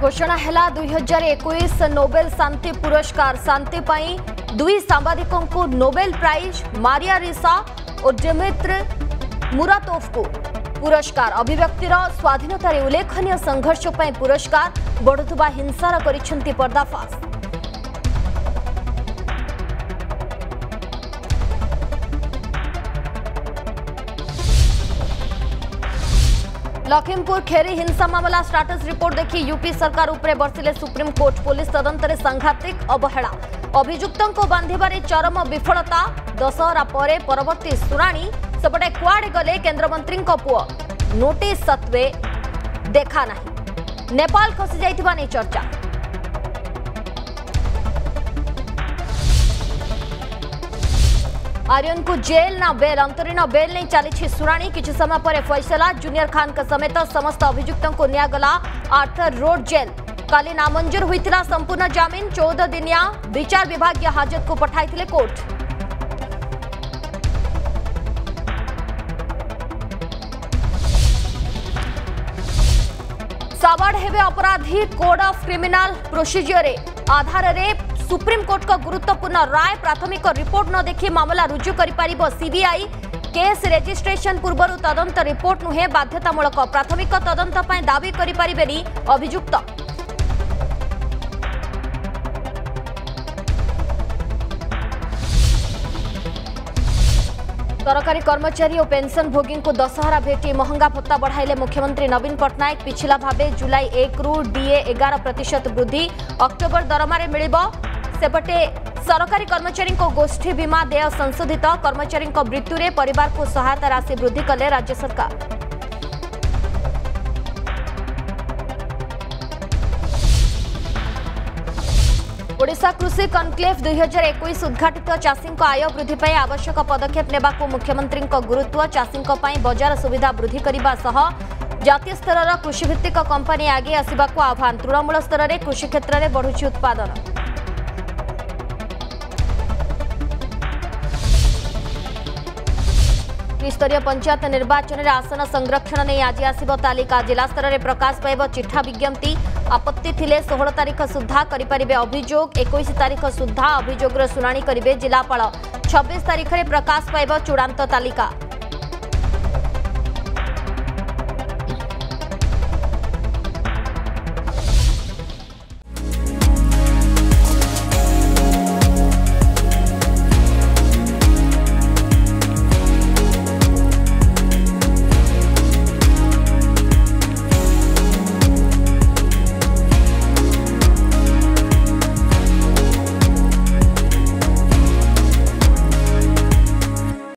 घोषणा है दुई हज़ार एक नोबेल शांति पुरस्कार। शांति दुई सांबादिकों को नोबेल प्राइज, मारिया रिसा और डेमित्र मुरातोफ को पुरस्कार। अभिव्यक्तिर स्वाधीनतार उल्लेखनीय संघर्ष पुरस्कार बढ़ुवा हिंसार करदाफाश લખીમપુર ખેરી હિંસા મામલા સ્ટાટસ રિપોર્ટ દેખી યુપી સરકાર ઉપરે બર્ષિલે સુપ્રીમ કોર્ટ પોલીસ તદંતરે સાંઘાતિક અવહેળા અભિયુક્તંકુ બાંધિબારે ચરમ વિફળતા દશહરા પરે પરવર્તી શુଣାણી સેપଟେ କୁଆଡ଼େ ଗଲେ କେନ୍ଦ୍ରମନ୍ତ୍ରୀଙ୍କ ପୁଅ ନୋଟିସ୍ ସତ୍ତ୍ୱେ ଦେଖା ନାହିଁ ନେପାଳ ଖସିଯାଇଥିବା ନେଇ ଚର୍ଚ୍ଚା आर्यन को जेल ना बेल अंतरीण बेल नहीं चली शुणाणी किसी समय पर फैसला जूनियर खान समेत समस्त अभियुक्तों को निगला आर्थर रोड जेल काली नामंजूर होता संपूर्ण ज़मीन चौदह दिनिया विचार विभाग हे साबाड़ हेबे अपराधी कोड ऑफ़ क्रिमिनाल प्रोसीजर। आधार रे सुप्रीम कोर्ट का गुरुत्वपूर्ण राय, प्राथमिक रिपोर्ट न देखी मामला रुजु कर सीबीआई। केस रजिस्ट्रेशन पूर्व तदंत रिपोर्ट नुहे बाध्यतामूलक। सरकारी कर्मचारी और पेंशन भोगी को दशहरा भेटी महँगा भत्ता बढ़ाइले मुख्यमंत्री नवीन पट्टनायक पिछला भाव जुलाई एक रु डीए एगार प्रतिशत वृद्धि अक्टोबर दरमार मिल सेपटे सरकारी कर्मचारी गोष्ठी बीमा देय संशोधित कर्मचारी मृत्यु परिवार को सहायता राशि वृद्धि कले राज्य सरकार ओडिशा कृषि कनक्लेव दुई हज़ार एक उद्घाटित चाषी आय वृद्धि आवश्यक पदक्षेप ने मुख्यमंत्री गुरुत्व चाषी बजार सुविधा वृद्धि करने जातीय स्तर कृषिभित्तिक कंपानी आगे आसवा आह्वान तृणमूल स्तर में कृषि क्षेत्र में बढ़ुची उत्पादन त्रिस्तरीय पंचायत निर्वाचन में आसन संरक्षण नहीं आज आसव तालिका। जिला स्तर में प्रकाश पाव चिठा विज्ञप्ति। आपत्ति थे षोह तारीख सुधा करें अभोग एक तारीख सुधा अभोगर शुणा करेंगे जिलापा छब्बीस तारीख में प्रकाश पाव चूड़ा तालिका।